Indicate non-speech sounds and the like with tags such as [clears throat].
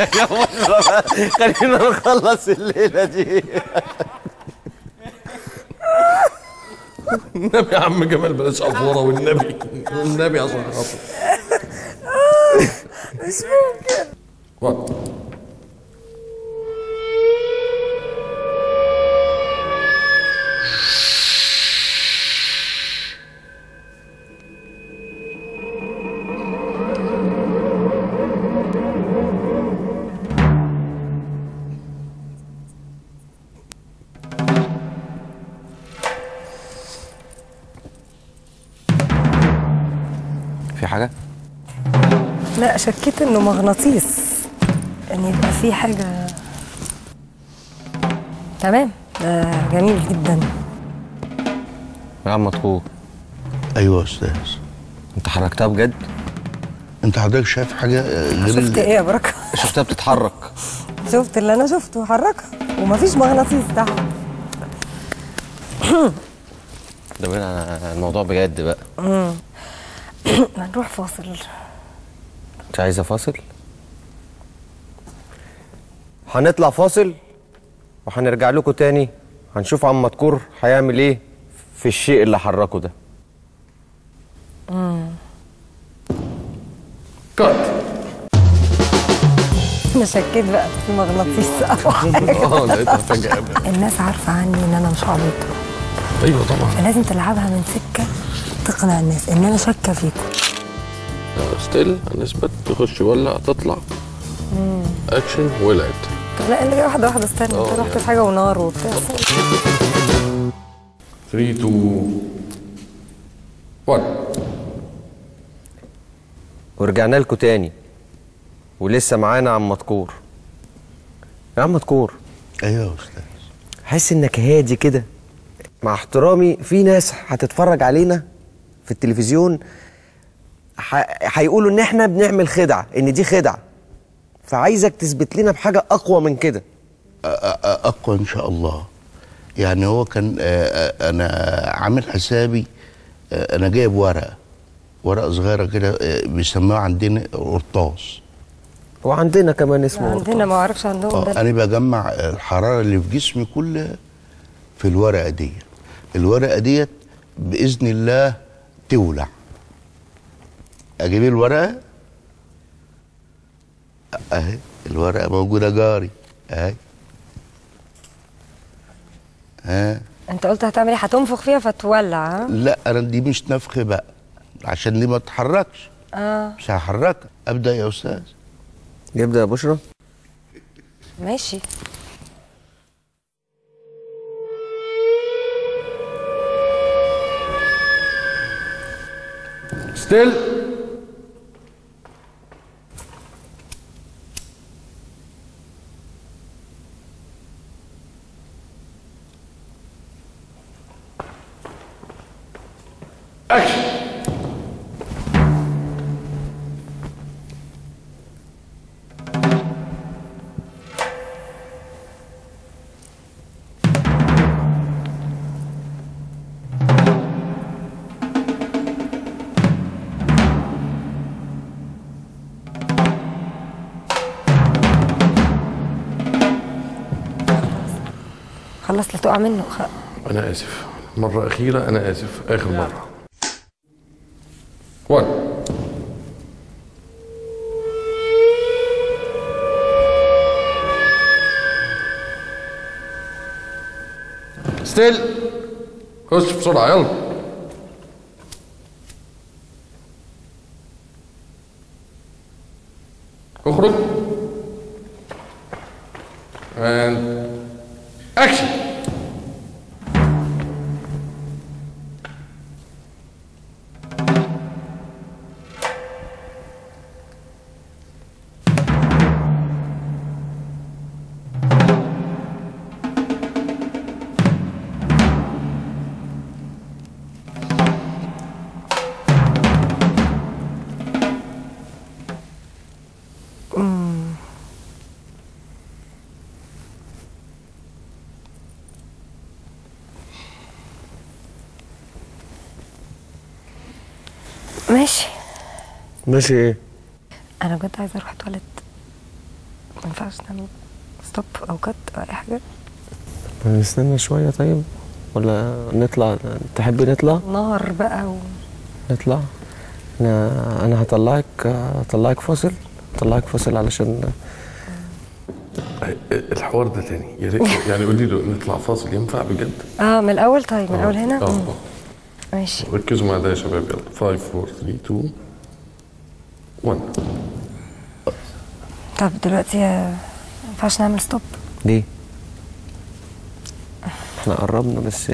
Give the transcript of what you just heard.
يا بقى، خلينا نخلص الليلة دي. النبي يا عم جمال بلاش افوره والنبي. والنبي عشان خاطر مش حاجة؟ لا شكيت إنه مغناطيس. ان يبقى في حاجة. تمام. ده جميل جدا. يا عم مطهور أيوه يا أستاذ. أنت حركتها بجد؟ أنت حضرتك شايف حاجة غير شفت إيه يا بركة؟ شفتها بتتحرك. شفت اللي أنا شفته. حركها. ومفيش مغناطيس تحت. [clears throat] ده بقى الموضوع بجد بقى. [coughs] هنروح فاصل. مش عايزة فاصل؟ هنطلع فاصل وهنرجع لكم تاني. هنشوف عم مذكور هيعمل إيه في الشيء اللي حركه ده. كات أنا شكيت بقى في مغناطيس [laughs] آه لقيتها فجاه أبدا. الناس عارفة عني إن أنا مش عبيطة. أيوه طبعا. فلازم تلعبها من سكة. تقنع الناس إن أنا شاكة فيكم. ستيل هنثبت تخش ولا تطلع اكشن ولعت. طب لا اللي جاي واحدة واحدة استنى آه انت رحت يعني. في حاجة ونار وبتاع. 3 2 1 ورجعنا لكم تاني. ولسه معانا عم مذكور يا عم مذكور أيوه يا أستاذ. حس إنك هادي كده. مع احترامي في ناس هتتفرج علينا. في التلفزيون هيقولوا إن إحنا بنعمل خدعة إن دي خدعة. فعايزك تثبت لنا بحاجة أقوى من كده. أقوى إن شاء الله. يعني هو كان آه، آه، أنا عامل حسابي آه، أنا جايب ورقة ورقة صغيرة كده آه، بيسموها عندنا قرطاس. وعندنا كمان اسمه عندنا ما أعرفش عندهم آه ده. أنا بجمع الحرارة اللي في جسمي كلها في الورقة دي الورقة ديت بإذن الله تولع. أجيب الورقة؟ أهي الورقة موجودة جاري. أهي. ها؟ أنت قلت هتعمل إيه؟ هتنفخ فيها فتولع ها؟ لا أنا دي مش نفخ بقى. عشان دي ما تتحركش آه. مش هحركها. أبدأ يا أستاذ. يبدأ يا بشرى. ماشي. ستيل اكشن خلاص لا تقع منه. خ... أنا آسف. مرة أخيرة أنا آسف. آخر مرة. 1 ستيل خش بسرعة. يلا. اخرج. And ماشي. ماشي إيه؟ أنا بجد عايزة أروح تواليت ما ينفعش نعمل stop أو cut أو أي حاجة. نستنى شوية طيب ولا نطلع؟ تحبي نطلع؟ نار بقى و... نطلع. أنا أنا هطلعك هطلعك فاصل هطلعك فاصل علشان الحوار ده تاني. يا ريت. يعني قولي له نطلع فاصل ينفع بجد؟ آه من الأول طيب من الأول هنا؟ آه. آه. ماشي. ركزوا معايا يا شباب. يلا. 5 4 3 2 1 طب دلوقتي ما ينفعش نعمل ستوب ليه؟ إحنا قربنا بس